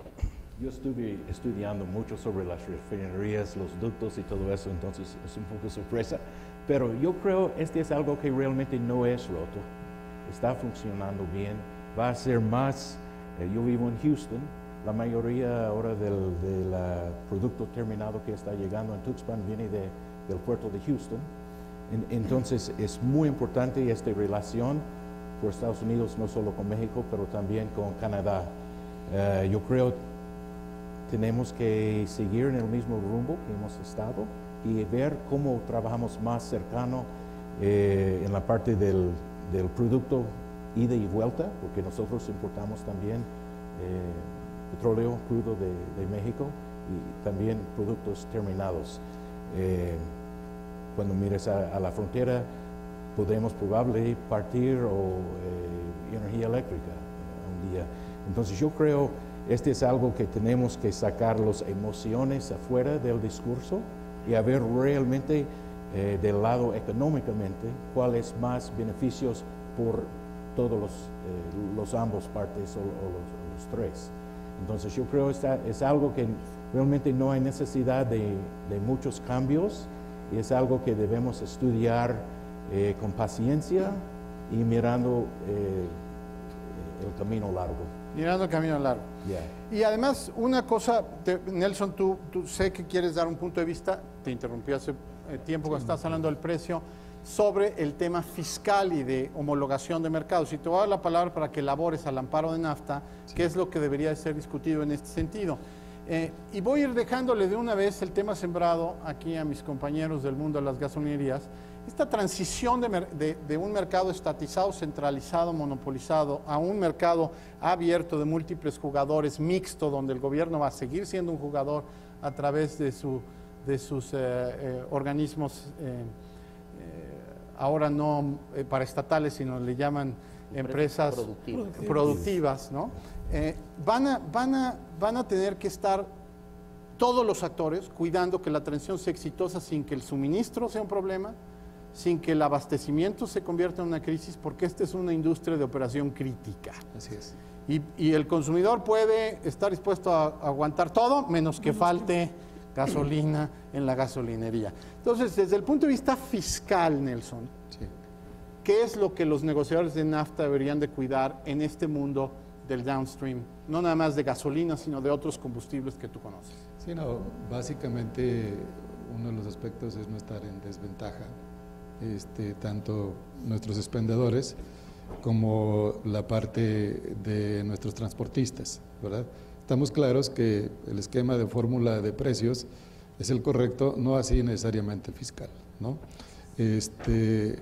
Yo estuve estudiando mucho sobre las refinerías, los ductos y todo eso, entonces es un poco sorpresa. Pero yo creo este es algo que realmente no es roto. Está funcionando bien. Va a ser más. eh, yo vivo en Houston. La mayoría ahora del, producto terminado que está llegando en Tuxpan viene de- del puerto de Houston. En- entonces es muy importante esta relación por Estados Unidos, no solo con México, pero también con Canadá. Eh, yo creo tenemos que seguir en el mismo rumbo que hemos estado y ver cómo trabajamos más cercano eh, en la parte del, del producto ida y vuelta, porque nosotros importamos también eh, petróleo crudo de, de México y también productos terminados. Eh, cuando mires a, la frontera, podremos probablemente partir o eh, energía eléctrica eh, un día. Entonces yo creo este es algo que tenemos que sacar las emociones afuera del discurso y a ver realmente eh, del lado económicamente cuáles más beneficios por todos los, eh, los ambos partes o, o los, los tres. Entonces yo creo que es algo que realmente no hay necesidad de, de muchos cambios y es algo que debemos estudiar eh, con paciencia y mirando eh, el camino largo. Mirando el camino largo. Yeah. Y además, una cosa, Nelson, tú, tú sé que quieres dar un punto de vista, te interrumpí hace eh, tiempo cuando estás hablando del precio, sobre el tema fiscal y de homologación de mercados. Y te voy a dar la palabra para que elabores al amparo de NAFTA, qué es lo que debería de ser discutido en este sentido. Eh, y voy a ir dejándole de una vez el tema sembrado aquí a mis compañeros del mundo de las gasolinerías. Esta transición de, mer- de- de un mercado estatizado, centralizado, monopolizado, a un mercado abierto de múltiples jugadores, mixto, donde el gobierno va a seguir siendo un jugador a través de, su- de sus eh, eh, organismos, eh, eh, ahora no eh, paraestatales, sino le llaman empresas productivas. productivas, ¿no? Eh, van, a, van, a, van a tener que estar todos los actores cuidando que la transición sea exitosa sin que el suministro sea un problema, sin que el abastecimiento se convierta en una crisis, porque esta es una industria de operación crítica. Así es. Y, y el consumidor puede estar dispuesto a, a aguantar todo, menos que falte gasolina en la gasolinería. Entonces, desde el punto de vista fiscal, Nelson, Sí. ¿qué es lo que los negociadores de nafta deberían de cuidar en este mundo del downstream? No nada más de gasolina, sino de otros combustibles que tú conoces. Sí, no, básicamente uno de los aspectos es no estar en desventaja, este, tanto nuestros expendedores como la parte de nuestros transportistas, ¿verdad? Estamos claros que el esquema de fórmula de precios es el correcto, no así necesariamente el fiscal, ¿no? Este,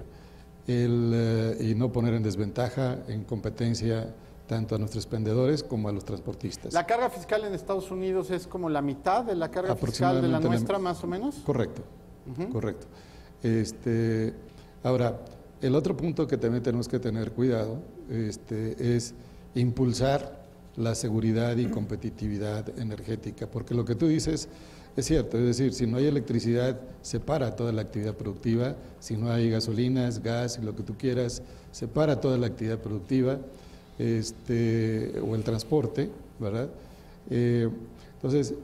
el, eh, y no poner en desventaja, en competencia, tanto a nuestros expendedores como a los transportistas. La carga fiscal en Estados Unidos es como la mitad de la carga fiscal de la- nuestra, más o menos. Correcto, correcto. Este, ahora, el otro punto que también tenemos que tener cuidado este, es impulsar la seguridad y competitividad energética, porque lo que tú dices es cierto, es decir, si no hay electricidad, se para toda la actividad productiva, si no hay gasolinas, gas y lo que tú quieras, se para toda la actividad productiva este, o el transporte, ¿verdad? Eh, entonces,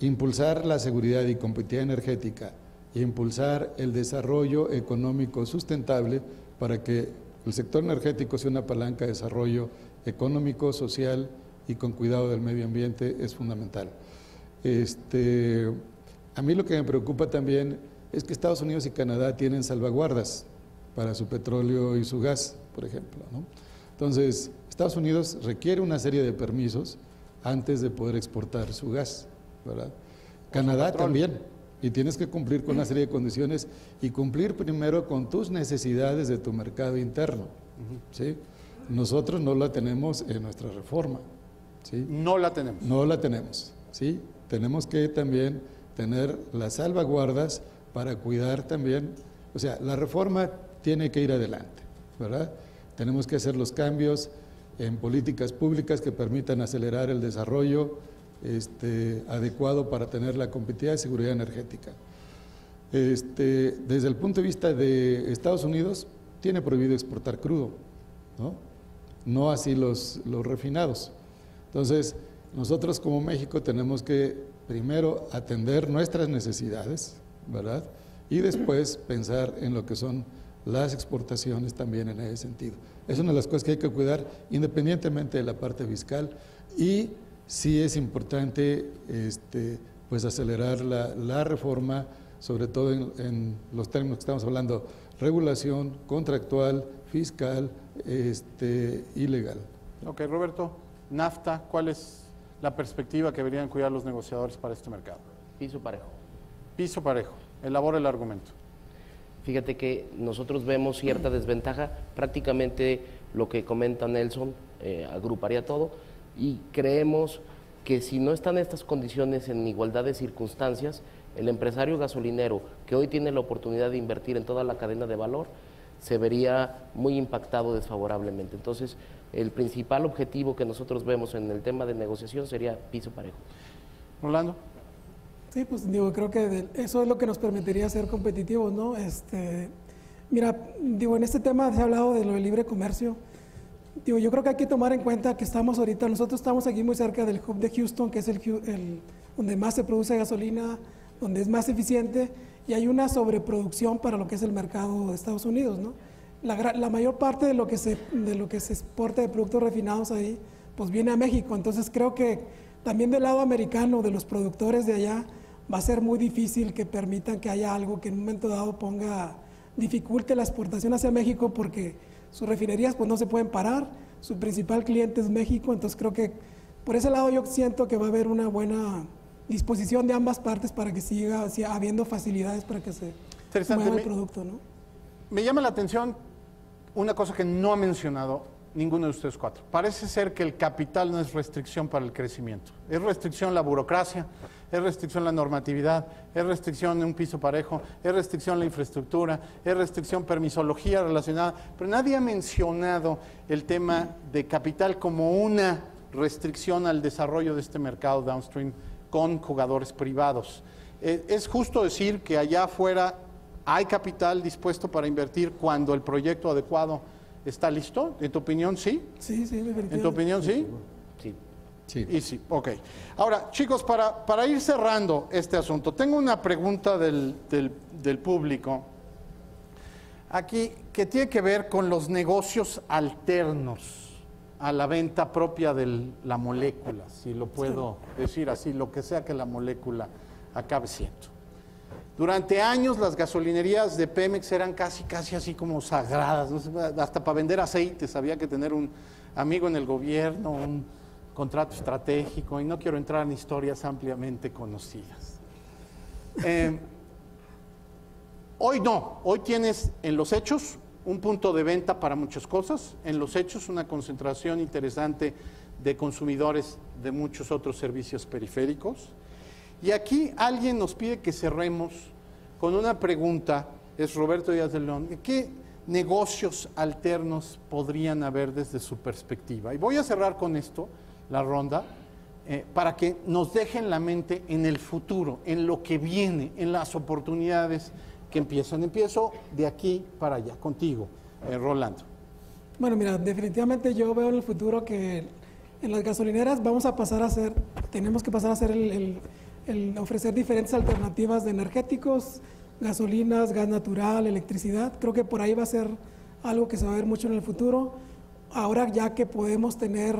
impulsar la seguridad y competitividad energética e impulsar el desarrollo económico sustentable para que el sector energético sea una palanca de desarrollo económico, social y con cuidado del medio ambiente es fundamental. Este, a mí lo que me preocupa también es que Estados Unidos y Canadá tienen salvaguardas para su petróleo y su gas, por ejemplo. ¿no? Entonces, Estados Unidos requiere una serie de permisos antes de poder exportar su gas, ¿verdad? Canadá también. Y tienes que cumplir con una serie de condiciones y cumplir primero con tus necesidades de tu mercado interno. ¿sí? Nosotros no la tenemos en nuestra reforma. ¿sí? No la tenemos. No la tenemos. ¿sí? Tenemos que también tener las salvaguardas para cuidar también, o sea, la reforma tiene que ir adelante, ¿verdad? Tenemos que hacer los cambios en políticas públicas que permitan acelerar el desarrollo este, adecuado para tener la competitividad y seguridad energética. Este, desde el punto de vista de Estados Unidos, tiene prohibido exportar crudo, ¿no? No así los, los refinados. Entonces, nosotros como México tenemos que primero atender nuestras necesidades, ¿verdad? Y después pensar en lo que son las exportaciones también en ese sentido. Es una de las cosas que hay que cuidar independientemente de la parte fiscal y sí es importante este, pues acelerar la, la reforma, sobre todo en, en, los términos que estamos hablando, regulación, contractual, fiscal este, y legal. Ok, Roberto, NAFTA, ¿cuál es la perspectiva que deberían cuidar los negociadores para este mercado? Piso parejo. Piso parejo. Elabora el argumento. Fíjate que nosotros vemos cierta desventaja, prácticamente lo que comenta Nelson eh, agruparía todo y creemos que si no están estas condiciones en igualdad de circunstancias, el empresario gasolinero que hoy tiene la oportunidad de invertir en toda la cadena de valor se vería muy impactado desfavorablemente. Entonces, el principal objetivo que nosotros vemos en el tema de negociación sería piso parejo. Rolando. Sí, pues digo, creo que eso es lo que nos permitiría ser competitivos, ¿no? Este, mira, digo, en este tema se ha hablado de lo del libre comercio. Digo, yo creo que hay que tomar en cuenta que estamos ahorita, nosotros estamos aquí muy cerca del hub de Houston, que es el, el donde más se produce gasolina, donde es más eficiente, y hay una sobreproducción para lo que es el mercado de Estados Unidos, ¿no? La, la, mayor parte de lo, que se, de lo que se exporta de productos refinados ahí, pues viene a México. Entonces creo que también del lado americano, de los productores de allá, va a ser muy difícil que permitan que haya algo que en un momento dado ponga, dificulte la exportación hacia México porque sus refinerías pues no se pueden parar, su principal cliente es México, entonces creo que por ese lado yo siento que va a haber una buena disposición de ambas partes para que siga, habiendo facilidades para que se mueva el producto. ¿no? Me llama la atención una cosa que no ha mencionado ninguno de ustedes cuatro. Parece ser que el capital no es restricción para el crecimiento, es restricción la burocracia, es restricción la normatividad, es restricción de un piso parejo, es restricción la infraestructura, es restricción permisología relacionada, pero nadie ha mencionado el tema de capital como una restricción al desarrollo de este mercado downstream con jugadores privados. Eh, es justo decir que allá afuera hay capital dispuesto para invertir cuando el proyecto adecuado está listo. ¿En tu opinión sí? Sí, sí, ¿En tu opinión sí? Sí. Sí. Y sí, ok. Ahora, chicos, para, para ir cerrando este asunto, tengo una pregunta del, del, del público aquí que tiene que ver con los negocios alternos a la venta propia de la molécula, si lo puedo decir así, lo que sea que la molécula acabe siendo. Durante años las gasolinerías de Pemex eran casi, casi así como sagradas, hasta para vender aceites había que tener un amigo en el gobierno, un contrato estratégico, y no quiero entrar en historias ampliamente conocidas. Eh, hoy no, hoy tienes en los hechos un punto de venta para muchas cosas, en los hechos una concentración interesante de consumidores de muchos otros servicios periféricos. Y aquí alguien nos pide que cerremos con una pregunta, es Roberto Díaz de León, ¿qué negocios alternos podrían haber desde su perspectiva? Y voy a cerrar con esto la ronda eh, para que nos dejen la mente en el futuro, en lo que viene, en las oportunidades que empiezan. Empiezo de aquí para allá, contigo, eh, Rolando. Bueno, mira, definitivamente yo veo en el futuro que en las gasolineras vamos a pasar a ser, tenemos que pasar a ser el, el, el ofrecer diferentes alternativas de energéticos, gasolinas, gas natural, electricidad. Creo que por ahí va a ser algo que se va a ver mucho en el futuro. Ahora ya que podemos tener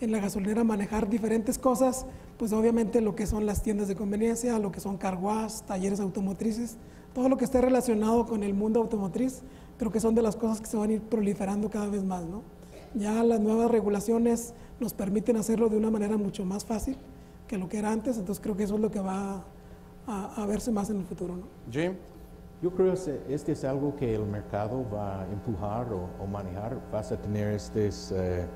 en la gasolinera manejar diferentes cosas, pues obviamente lo que son las tiendas de conveniencia, lo que son carguas, talleres automotrices, todo lo que esté relacionado con el mundo automotriz, creo que son de las cosas que se van a ir proliferando cada vez más, ¿no? Ya las nuevas regulaciones nos permiten hacerlo de una manera mucho más fácil que lo que era antes, entonces creo que eso es lo que va a, a verse más en el futuro. ¿no? Jim. Yo creo que este es algo que el mercado va a empujar o, o manejar. Vas a tener este eh,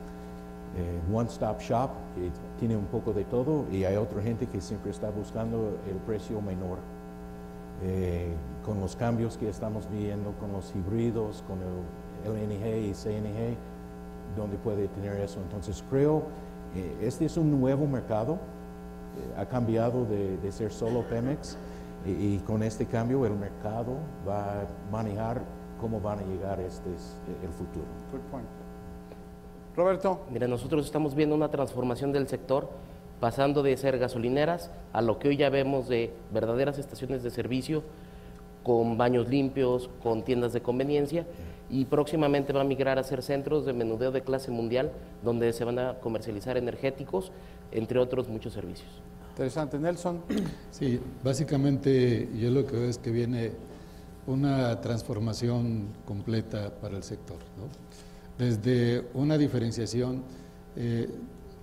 eh, one-stop shop que tiene un poco de todo y hay otra gente que siempre está buscando el precio menor. Eh, con los cambios que estamos viendo, con los híbridos, con el LNG y CNG, donde puede tener eso. Entonces creo, eh, este es un nuevo mercado, eh, ha cambiado de, de ser solo Pemex y, y con este cambio el mercado va a manejar cómo van a llegar este es el futuro. Good point. Roberto. Mira, nosotros estamos viendo una transformación del sector pasando de ser gasolineras a lo que hoy ya vemos de verdaderas estaciones de servicio con baños limpios, con tiendas de conveniencia y próximamente va a migrar a ser centros de menudeo de clase mundial donde se van a comercializar energéticos, entre otros muchos servicios. Interesante. Nelson. Sí, básicamente yo lo que veo es que viene una transformación completa para el sector. ¿no? Desde una diferenciación, eh,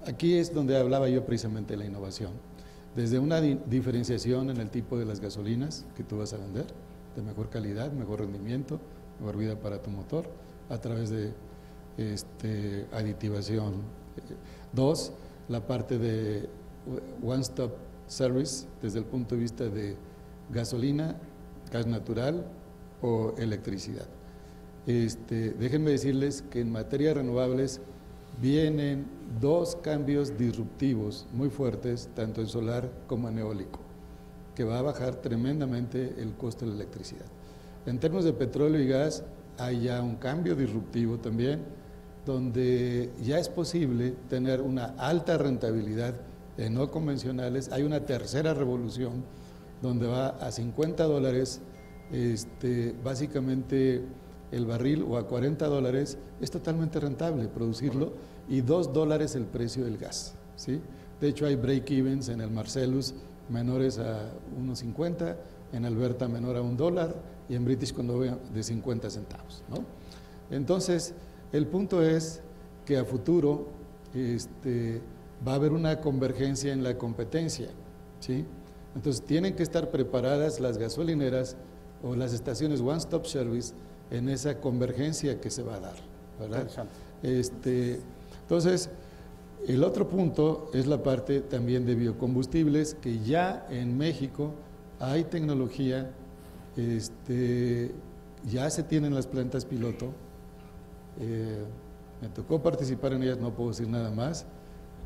aquí es donde hablaba yo precisamente de la innovación, desde una di diferenciación en el tipo de las gasolinas que tú vas a vender, de mejor calidad, mejor rendimiento, mejor vida para tu motor, a través de este, aditivación. Dos, la parte de One Stop Service desde el punto de vista de gasolina, gas natural o electricidad. Este, déjenme decirles que en materia de renovables vienen dos cambios disruptivos muy fuertes, tanto en solar como en eólico, que va a bajar tremendamente el costo de la electricidad. En términos de petróleo y gas, hay ya un cambio disruptivo también, donde ya es posible tener una alta rentabilidad en no convencionales. Hay una tercera revolución donde va a 50 dólares, este, básicamente el barril o a 40 dólares, es totalmente rentable producirlo y 2 dólares el precio del gas. ¿sí? De hecho, hay break-evens en el Marcellus menores a 1,50, en Alberta menor a un dólar y en British Columbia de 50 centavos. ¿no? Entonces, el punto es que a futuro este, va a haber una convergencia en la competencia. ¿sí? Entonces, tienen que estar preparadas las gasolineras o las estaciones One Stop Service en esa convergencia que se va a dar. ¿verdad? Este, entonces, el otro punto es la parte también de biocombustibles, que ya en México hay tecnología, este, ya se tienen las plantas piloto, eh, me tocó participar en ellas, no puedo decir nada más,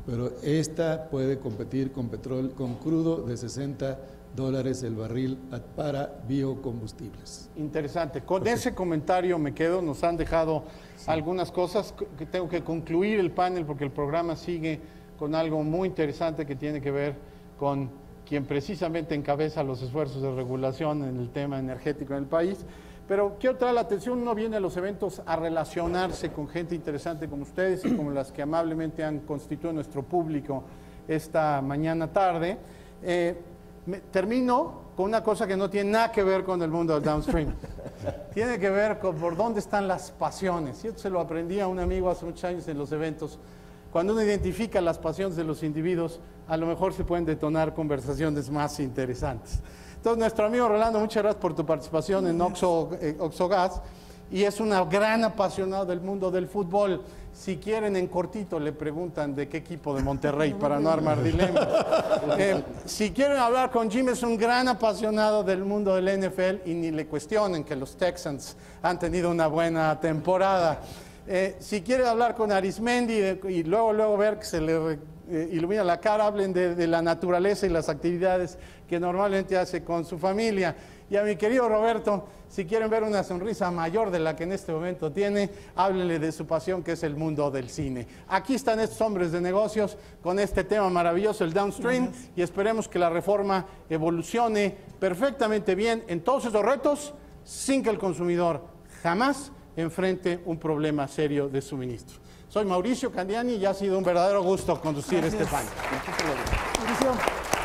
pero esta puede competir con petróleo, con crudo de 60 dólares el barril para biocombustibles. Interesante. Con ese comentario me quedo. Nos han dejado sí. algunas cosas que tengo que concluir el panel porque el programa sigue con algo muy interesante que tiene que ver con quien precisamente encabeza los esfuerzos de regulación en el tema energético en el país. Pero quiero traer la atención, uno viene a los eventos a relacionarse con gente interesante como ustedes y como las que amablemente han constituido nuestro público esta mañana tarde. Eh, me, termino con una cosa que no tiene nada que ver con el mundo del downstream. tiene que ver con por dónde están las pasiones. Y esto se lo aprendí a un amigo hace muchos años en los eventos. Cuando uno identifica las pasiones de los individuos, a lo mejor se pueden detonar conversaciones más interesantes. Entonces, nuestro amigo Rolando, muchas gracias por tu participación en Oxo, eh, Oxogas. Y es un gran apasionado del mundo del fútbol. Si quieren, en cortito le preguntan de qué equipo de Monterrey para no armar dilemas. Eh, si quieren hablar con Jim, es un gran apasionado del mundo del NFL y ni le cuestionen que los Texans han tenido una buena temporada. Eh, si quieren hablar con Arismendi eh, y luego, luego ver que se le eh, ilumina la cara, hablen de, de, la naturaleza y las actividades que normalmente hace con su familia. Y a mi querido Roberto, si quieren ver una sonrisa mayor de la que en este momento tiene, háblenle de su pasión que es el mundo del cine. Aquí están estos hombres de negocios con este tema maravilloso, el downstream, y esperemos que la reforma evolucione perfectamente bien en todos esos retos sin que el consumidor jamás enfrente un problema serio de suministro. Soy Mauricio Candiani y ha sido un verdadero gusto conducir Gracias. este panel. Mauricio.